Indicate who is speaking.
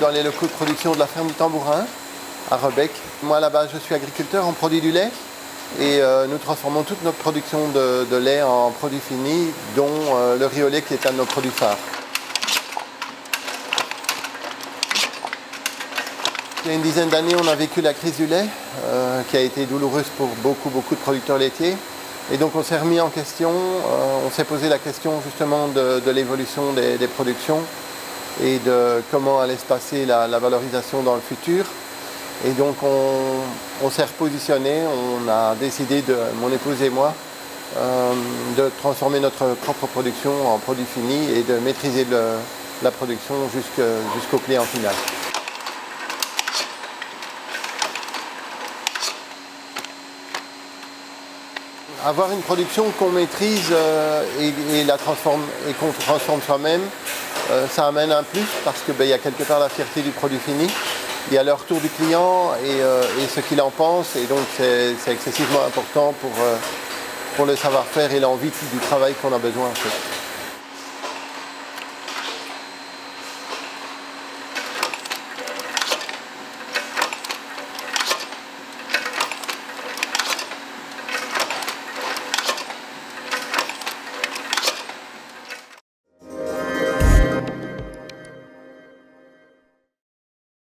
Speaker 1: dans les locaux de production de la ferme du Tambourin à Rebec. Moi, base, je suis agriculteur, on produit du lait et euh, nous transformons toute notre production de, lait en produits finis, dont euh, le riz lait qui est un de nos produits phares. Il y a une dizaine d'années, on a vécu la crise du lait, euh, qui a été douloureuse pour beaucoup, beaucoup de producteurs laitiers. Et donc on s'est remis en question, on s'est posé la question justement de, l'évolution des, productions et de comment allait se passer la valorisation dans le futur. Et donc on, s'est repositionné, on a décidé, de, mon épouse et moi, euh, de transformer notre propre production en produit fini et de maîtriser la production jusqu'au client final. Avoir une production qu'on maîtrise euh, et, et qu'on transforme soi-même, euh, ça amène un plus parce qu'il ben, y a quelque part la fierté du produit fini il y a le retour du client euh, et, ce qu'il en pense. Et donc c'est excessivement important pour, euh, pour le savoir-faire et l'envie du travail qu'on a besoin. En fait.